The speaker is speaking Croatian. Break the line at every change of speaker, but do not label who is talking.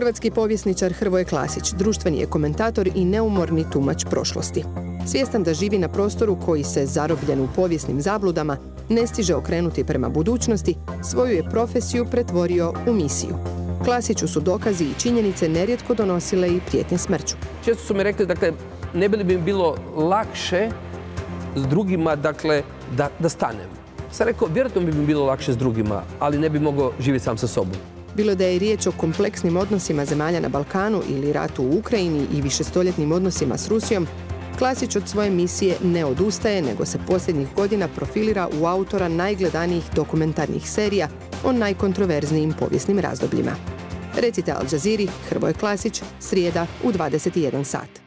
Hrvatski povjesničar Hrvoje Klasić, društveni je komentator i neumorni tumač prošlosti. Svjestan da živi na prostoru koji se zarobljen u povijesnim zabludama ne stiže okrenuti prema budućnosti, svoju je profesiju pretvorio u misiju. Klasiću su dokazi i činjenice nerijetko donosile i prijetnje smrću.
Često su mi rekli, dakle, ne bi li bi bilo lakše s drugima, dakle, da, da stanem. Sam rekao, vjerojatno bi mi bilo lakše s drugima, ali ne bi mogao živjeti sam sa sobom.
Bilo da je riječ o kompleksnim odnosima zemalja na Balkanu ili ratu u Ukrajini i višestoljetnim odnosima s Rusijom, Klasić od svoje misije ne odustaje, nego se posljednjih godina profilira u autora najgledanijih dokumentarnih serija o najkontroverznijim povijesnim razdobljima. Recite Al Jazeera, Hrvoje Klasić, srijeda u 21 sat.